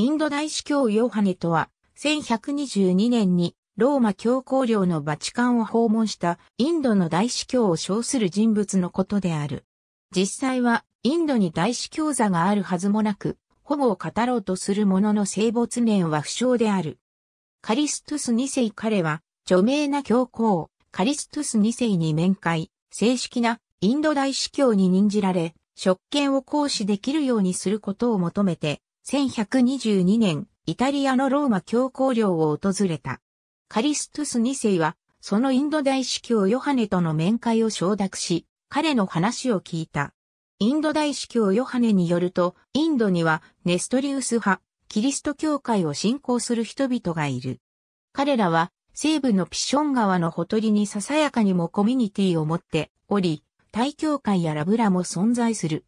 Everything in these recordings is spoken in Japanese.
インド大司教ヨハネとは、1122年にローマ教皇領のバチカンを訪問したインドの大司教を称する人物のことである。実際はインドに大司教座があるはずもなく、保護を語ろうとする者の生没年は不詳である。カリストゥス2世彼は、著名な教皇、カリストゥス2世に面会、正式なインド大司教に任じられ、職権を行使できるようにすることを求めて、1122年、イタリアのローマ教皇領を訪れた。カリストゥス2世は、そのインド大司教ヨハネとの面会を承諾し、彼の話を聞いた。インド大司教ヨハネによると、インドにはネストリウス派、キリスト教会を信仰する人々がいる。彼らは西部のピション川のほとりにささやかにもコミュニティを持っており、大教会やラブラも存在する。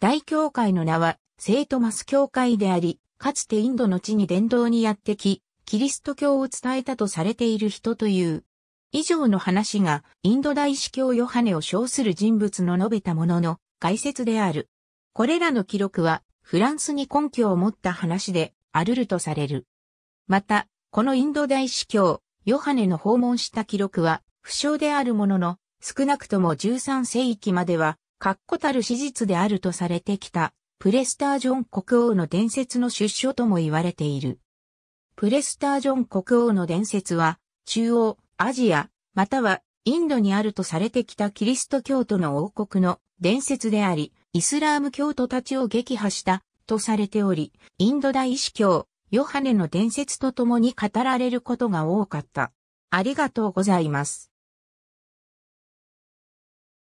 大教会の名は聖トマス教会であり、かつてインドの地に伝道にやってき、キリスト教を伝えたとされている人という。以上の話がインド大司教ヨハネを称する人物の述べたものの解説である。これらの記録はフランスに根拠を持った話であるるとされる。また、このインド大司教、ヨハネの訪問した記録は、不詳であるものの、少なくとも13世紀までは、確固たる史実であるとされてきた、プレスタージョン国王の伝説の出所とも言われている。プレスタージョン国王の伝説は、中央、アジア、またはインドにあるとされてきたキリスト教徒の王国の伝説であり、イスラーム教徒たちを撃破したとされており、インド大司教、ヨハネの伝説と共に語られることが多かった。ありがとうございます。